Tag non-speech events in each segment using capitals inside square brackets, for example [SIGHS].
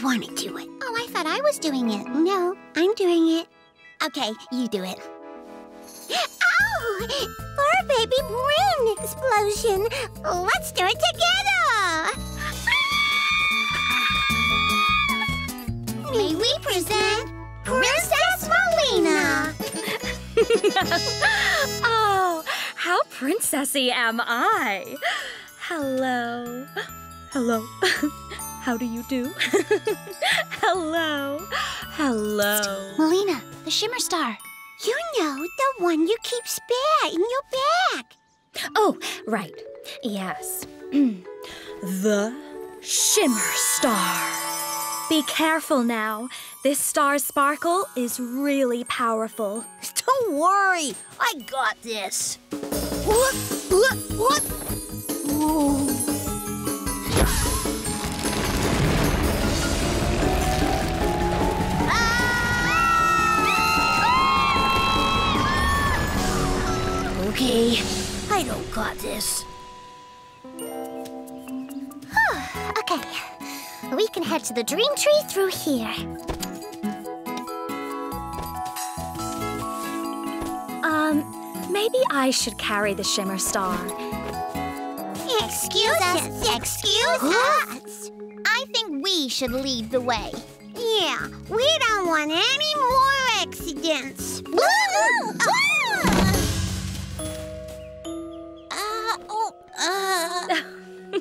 Oh, thought I was doing it. No, I'm doing it. Okay, you do it. For a baby brain explosion. Let's do it together. Ah! May we present Princess Molina. [LAUGHS] oh, how princessy am I? Hello. Hello. [LAUGHS] How do you do? [LAUGHS] Hello. Hello. Melina, the Shimmer Star. You know, the one you keep spare in your bag. Oh, right. Yes. [CLEARS THROAT] the Shimmer Star. Be careful now. This star's sparkle is really powerful. Don't worry, I got this. Okay, I don't got this. [SIGHS] okay, we can head to the dream tree through here. Um, maybe I should carry the Shimmer Star. Excuse us, excuse us. I think we should lead the way. Yeah, we don't want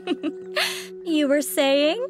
[LAUGHS] You were saying?